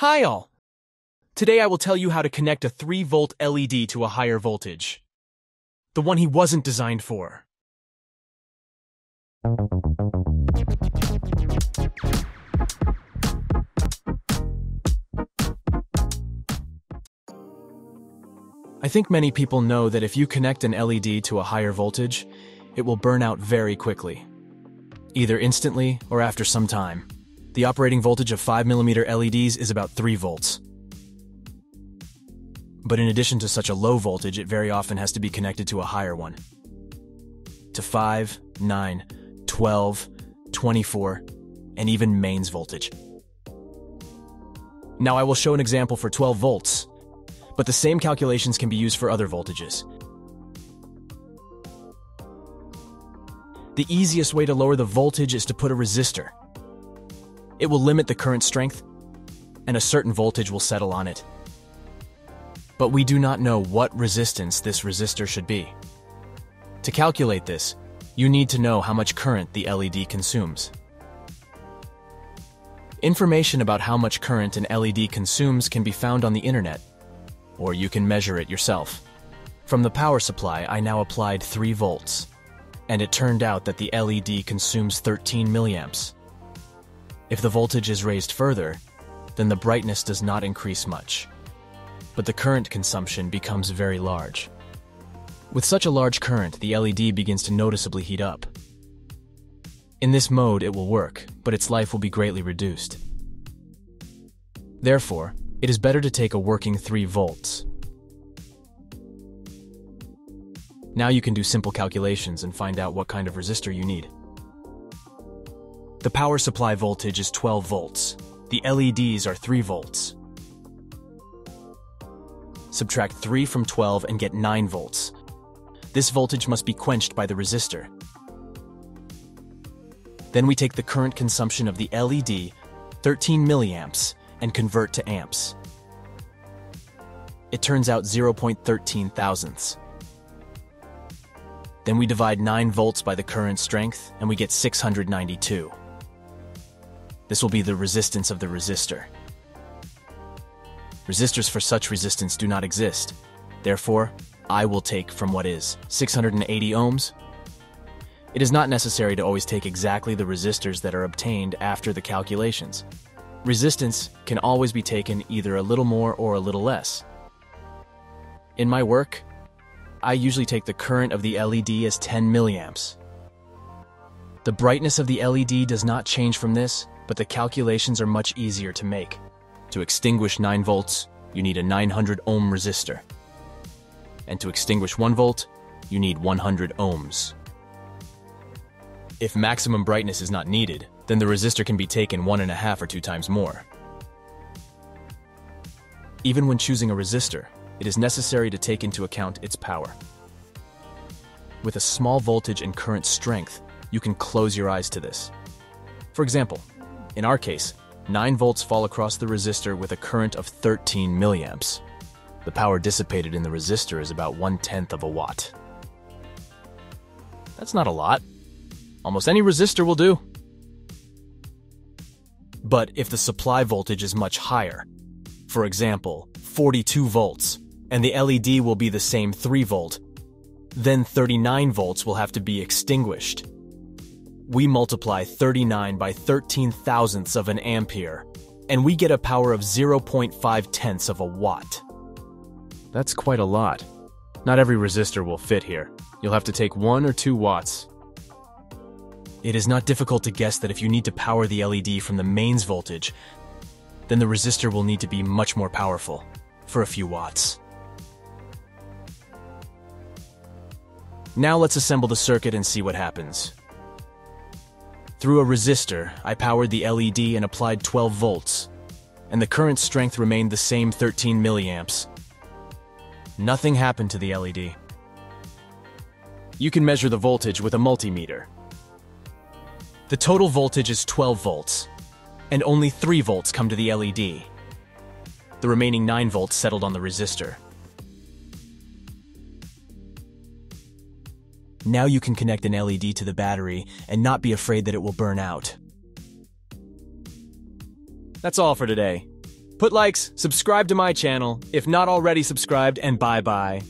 Hi all! Today I will tell you how to connect a 3-volt LED to a higher voltage. The one he wasn't designed for. I think many people know that if you connect an LED to a higher voltage, it will burn out very quickly. Either instantly or after some time. The operating voltage of 5mm LEDs is about 3 volts. But in addition to such a low voltage, it very often has to be connected to a higher one. To 5, 9, 12, 24, and even mains voltage. Now I will show an example for 12 volts, but the same calculations can be used for other voltages. The easiest way to lower the voltage is to put a resistor. It will limit the current strength, and a certain voltage will settle on it. But we do not know what resistance this resistor should be. To calculate this, you need to know how much current the LED consumes. Information about how much current an LED consumes can be found on the internet, or you can measure it yourself. From the power supply, I now applied 3 volts, and it turned out that the LED consumes 13 milliamps. If the voltage is raised further, then the brightness does not increase much, but the current consumption becomes very large. With such a large current, the LED begins to noticeably heat up. In this mode, it will work, but its life will be greatly reduced. Therefore, it is better to take a working 3 volts. Now you can do simple calculations and find out what kind of resistor you need. The power supply voltage is 12 volts. The LEDs are 3 volts. Subtract 3 from 12 and get 9 volts. This voltage must be quenched by the resistor. Then we take the current consumption of the LED, 13 milliamps, and convert to amps. It turns out 0.13 thousandths. Then we divide 9 volts by the current strength, and we get 692. This will be the resistance of the resistor. Resistors for such resistance do not exist. Therefore, I will take from what is 680 ohms. It is not necessary to always take exactly the resistors that are obtained after the calculations. Resistance can always be taken either a little more or a little less. In my work, I usually take the current of the LED as 10 milliamps. The brightness of the LED does not change from this, but the calculations are much easier to make. To extinguish 9 volts, you need a 900 ohm resistor. And to extinguish 1 volt, you need 100 ohms. If maximum brightness is not needed, then the resistor can be taken one and a half or two times more. Even when choosing a resistor, it is necessary to take into account its power. With a small voltage and current strength, you can close your eyes to this. For example, in our case, 9 volts fall across the resistor with a current of 13 milliamps. The power dissipated in the resistor is about one-tenth of a watt. That's not a lot. Almost any resistor will do. But if the supply voltage is much higher, for example, 42 volts, and the LED will be the same 3 volt, then 39 volts will have to be extinguished we multiply 39 by 13 thousandths of an ampere, and we get a power of 0.5 tenths of a watt. That's quite a lot. Not every resistor will fit here. You'll have to take 1 or 2 watts. It is not difficult to guess that if you need to power the LED from the mains voltage, then the resistor will need to be much more powerful, for a few watts. Now let's assemble the circuit and see what happens. Through a resistor, I powered the LED and applied 12 volts, and the current strength remained the same 13 milliamps. Nothing happened to the LED. You can measure the voltage with a multimeter. The total voltage is 12 volts, and only 3 volts come to the LED. The remaining 9 volts settled on the resistor. Now you can connect an LED to the battery and not be afraid that it will burn out. That's all for today. Put likes, subscribe to my channel, if not already subscribed, and bye-bye.